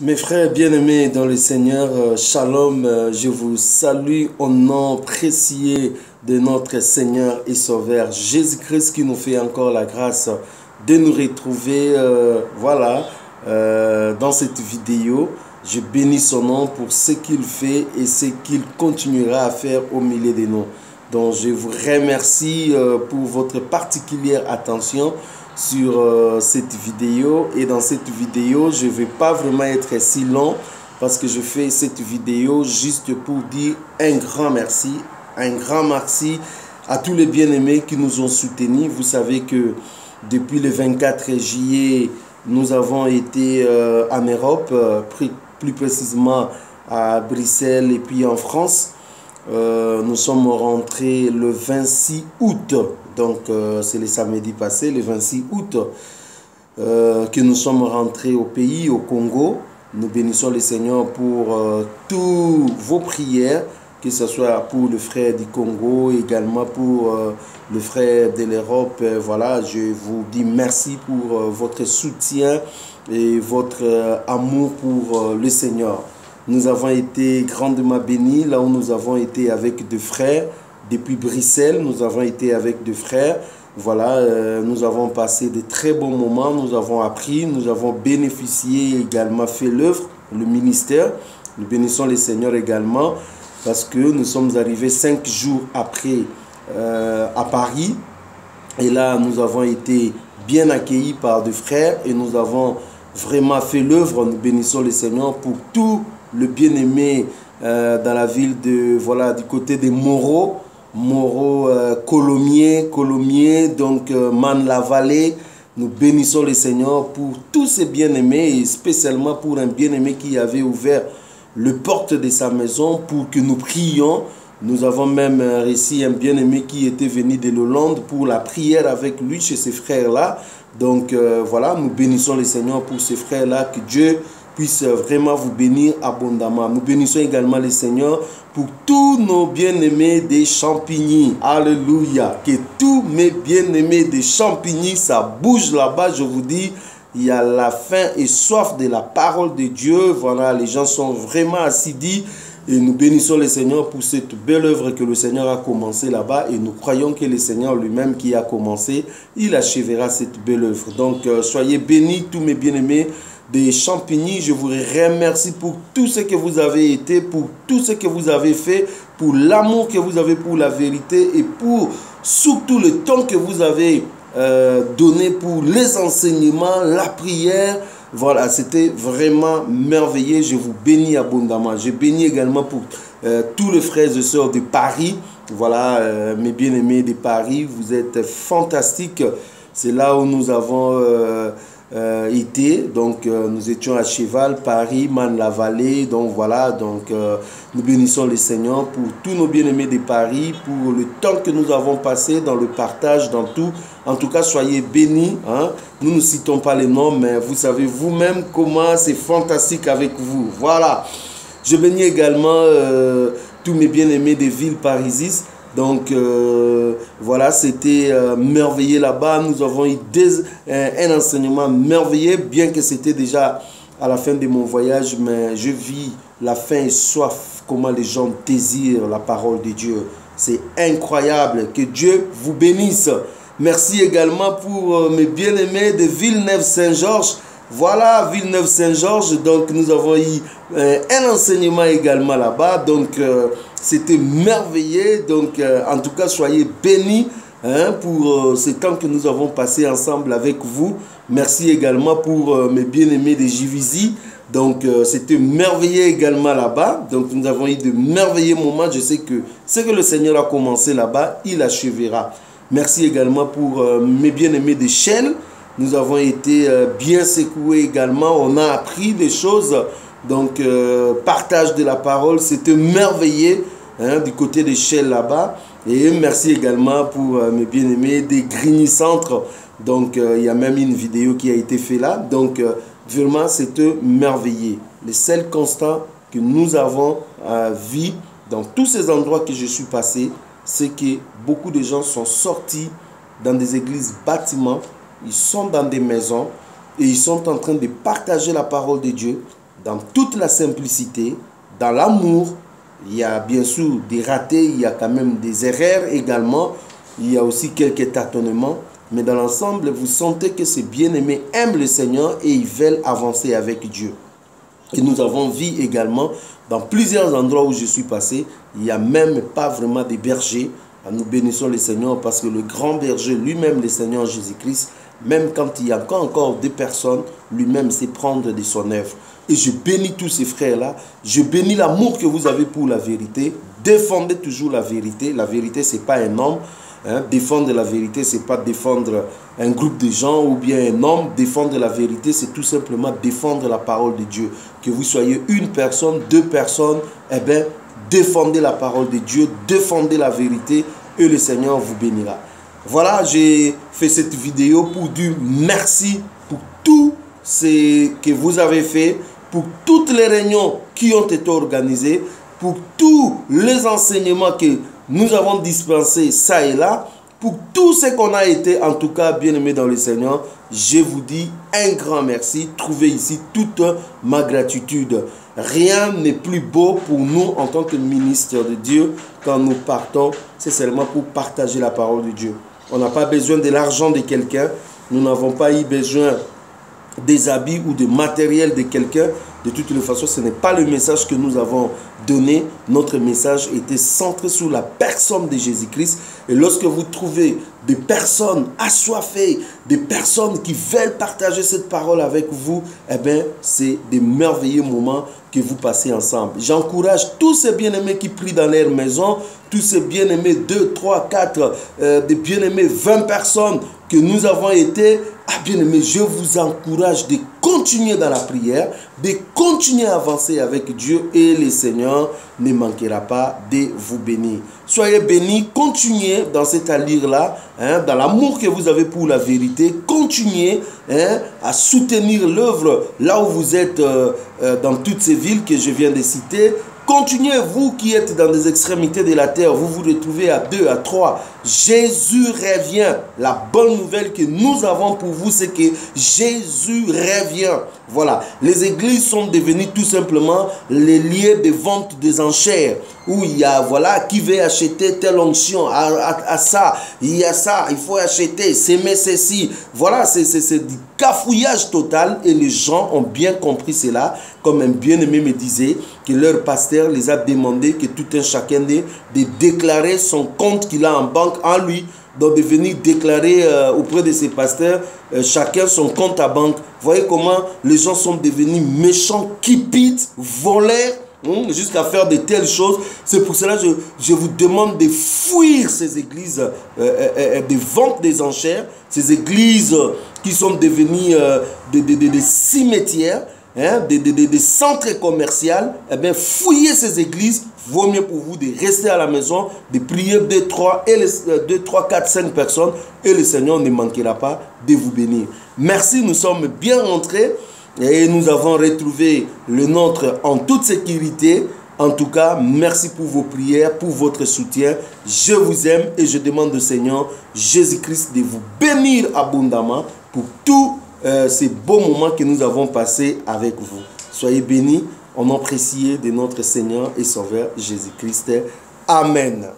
Mes frères bien-aimés dans le Seigneur, euh, Shalom, euh, je vous salue au nom précieux de notre Seigneur et Sauveur Jésus-Christ qui nous fait encore la grâce de nous retrouver, euh, voilà, dans cette vidéo. Je bénis son nom pour ce qu'il fait et ce qu'il continuera à faire au milieu de nous. Donc je vous remercie pour votre particulière attention sur euh, cette vidéo. Et dans cette vidéo je vais pas vraiment être si long parce que je fais cette vidéo juste pour dire un grand merci un grand merci à tous les bien-aimés qui nous ont soutenus. Vous savez que depuis le 24 juillet nous avons été euh, en Europe euh, plus, plus précisément à Bruxelles et puis en France nous sommes rentrés le 26 août donc, euh, c'est le samedi passé, le 26 août, euh, que nous sommes rentrés au pays, au Congo. Nous bénissons le Seigneur pour euh, toutes vos prières, que ce soit pour le frère du Congo, également pour le frère de l'Europe. voilà, je vous dis merci pour votre soutien et votre amour pour le Seigneur. Nous avons été grandement bénis là où nous avons été avec deux frères depuis Bruxelles, nous avons été avec deux frères. Voilà, euh, nous avons passé de très bons moments, nous avons appris, nous avons bénéficié également, fait l'œuvre, le ministère. Nous bénissons les seigneurs également parce que nous sommes arrivés cinq jours après euh, à Paris. Et là, nous avons été bien accueillis par deux frères et nous avons vraiment fait l'œuvre. Nous bénissons les seigneurs pour tout le bien-aimé euh, dans la ville de, voilà, du côté des Moreaux. Moreau euh, Colomiers, Colomiers, donc euh, Man-la-Vallée. Nous bénissons le Seigneur pour tous ces bien-aimés et spécialement pour un bien-aimé qui avait ouvert le porte de sa maison pour que nous prions. Nous avons même réussi un bien-aimé qui était venu de l'Hollande pour la prière avec lui chez ses frères-là. Donc euh, voilà, nous bénissons le Seigneur pour ces frères-là, que Dieu puisse vraiment vous bénir abondamment. Nous bénissons également le Seigneur pour tous nos bien-aimés des champignons. Alléluia. Que tous mes bien-aimés des champignons, ça bouge là-bas, je vous dis. Il y a la faim et soif de la parole de Dieu. Voilà, les gens sont vraiment assidus. Et nous bénissons le Seigneur pour cette belle œuvre que le Seigneur a commencé là-bas. Et nous croyons que le Seigneur lui-même qui a commencé, il achèvera cette belle œuvre. Donc, euh, soyez bénis tous mes bien-aimés des Champigny. Je vous remercie pour tout ce que vous avez été, pour tout ce que vous avez fait, pour l'amour que vous avez pour la vérité et pour surtout le temps que vous avez euh, donné pour les enseignements, la prière. Voilà, c'était vraiment merveilleux. Je vous bénis abondamment. Je bénis également pour euh, tous les frères et sœurs de Paris. Voilà, euh, mes bien-aimés de Paris, vous êtes fantastiques. C'est là où nous avons euh, été. Donc, euh, nous étions à Cheval, Paris, Man-la-Vallée. Donc, voilà. Donc, euh, nous bénissons le Seigneur pour tous nos bien-aimés de Paris, pour le temps que nous avons passé dans le partage, dans tout. En tout cas, soyez bénis. Hein. Nous ne citons pas les noms, mais vous savez vous-même comment c'est fantastique avec vous. Voilà. Je bénis également tous mes bien-aimés des villes parisiennes. Donc euh, voilà, c'était euh, merveilleux là-bas. Nous avons eu un, enseignement merveilleux, bien que c'était déjà à la fin de mon voyage, mais je vis la faim et soif, comment les gens désirent la parole de Dieu. C'est incroyable. Que Dieu vous bénisse. Merci également pour euh, mes bien-aimés de Villeneuve-Saint-Georges. Voilà, Villeneuve-Saint-Georges. Donc, nous avons eu un enseignement également là-bas. Donc, c'était merveilleux. Donc, euh, en tout cas, soyez bénis hein, pour euh, ce temps que nous avons passé ensemble avec vous. Merci également pour euh, mes bien-aimés de Jivizi. Donc, c'était merveilleux également là-bas. Donc, nous avons eu de merveilleux moments. Je sais que ce que le Seigneur a commencé là-bas, il achèvera. Merci également pour mes bien-aimés de Shell. Nous avons été bien secoués également. On a appris des choses donc, euh, partage de la parole, c'était merveilleux hein, du côté de Shell là-bas. Et merci également pour euh, mes bien-aimés des Grigny Centre. Donc, euh, il y a même une vidéo qui a été faite là. Donc, vraiment, c'était merveilleux. Le seul constat que nous avons vu dans tous ces endroits que je suis passé, c'est que beaucoup de gens sont sortis dans des églises bâtiments, ils sont dans des maisons et ils sont en train de partager la parole de Dieu dans toute la simplicité, dans l'amour. Il y a bien sûr des ratés, il y a quand même des erreurs également. Il y a aussi quelques tâtonnements. Mais dans l'ensemble, vous sentez que ces bien-aimés aiment le Seigneur et ils veulent avancer avec Dieu. Et nous avons vu également dans plusieurs endroits où je suis passé, il n'y a même pas vraiment des bergers. Nous bénissons le Seigneur parce que le grand berger, lui-même, le Seigneur Jésus-Christ, même quand il y a encore, encore des personnes, lui-même sait prendre de son œuvre. Et je bénis tous ces frères-là. Je bénis l'amour que vous avez pour la vérité. Défendez toujours la vérité. La vérité, ce n'est pas un homme. Hein. Défendre la vérité, ce n'est pas défendre un groupe de gens ou bien un homme. Défendre la vérité, c'est tout simplement défendre la parole de Dieu. Que vous soyez une personne, deux personnes, eh bien, défendez la parole de Dieu, défendez la vérité et le Seigneur vous bénira. Voilà, j'ai fait cette vidéo pour dire merci pour tout ce que vous avez fait, pour toutes les réunions qui ont été organisées, pour tous les enseignements que nous avons dispensés ça et là, pour tout ce qu'on a été en tout cas bien aimé dans le Seigneur, je vous dis un grand merci. Trouvez ici toute ma gratitude. Rien n'est plus beau pour nous en tant que ministre de Dieu quand nous partons. C'est seulement pour partager la parole de Dieu. On n'a pas besoin de l'argent de quelqu'un. Nous n'avons pas eu besoin des habits ou de matériel de quelqu'un. De toutes les façons, ce n'est pas le message que nous avons donné. Notre message était centré sur la personne de Jésus-Christ. Et lorsque vous trouvez des personnes assoiffées, des personnes qui veulent partager cette parole avec vous, eh bien, c'est des merveilleux moments que vous passez ensemble. J'encourage tous ces bien-aimés qui prient dans leur maison, tous ces bien-aimés, 2, 3, 4, des bien-aimés, 20 personnes que nous avons été ah bien aimé, je vous encourage de continuer dans la prière, de continuer à avancer avec Dieu et le Seigneur ne manquera pas de vous bénir. Soyez bénis, continuez dans cette allure-là, hein, dans l'amour que vous avez pour la vérité, continuez hein, à soutenir l'œuvre là où vous êtes euh, euh, dans toutes ces villes que je viens de citer. Continuez, vous qui êtes dans des extrémités de la terre, vous vous retrouvez à deux, à trois. Jésus revient. La bonne nouvelle que nous avons pour vous, c'est que Jésus revient. Voilà, les églises sont devenues tout simplement les lieux de vente des enchères où il y a, voilà, qui veut acheter telle onction, à, ça, il y a ça, il faut acheter, s'aimer ceci. Voilà, c'est du cafouillage total et les gens ont bien compris cela, comme un bien-aimé me disait, que leur pasteur les a demandé que tout un chacun de, de déclarer son compte qu'il a en banque en lui donc de venir déclarer euh, auprès de ses pasteurs euh, chacun son compte à banque. Voyez comment les gens sont devenus méchants, cupides, voleurs, hein, jusqu'à faire de telles choses. C'est pour cela que je, je, vous demande de fuir ces églises euh, de vente des enchères, ces églises qui sont devenues des cimetières. Hein, des, centres commerciaux, eh bien, fouillez ces églises, vaut mieux pour vous de rester à la maison, de prier 2, 3, et 2, 3 4, 5 personnes, et le Seigneur ne manquera pas de vous bénir. Merci, nous sommes bien rentrés, et nous avons retrouvé le nôtre en toute sécurité. En tout cas, merci pour vos prières, pour votre soutien. Je vous aime et je demande au Seigneur Jésus-Christ de vous bénir abondamment pour tout euh, ces beaux moments que nous avons passés avec vous. Soyez bénis au nom de notre Seigneur et Sauveur Jésus-Christ. Amen.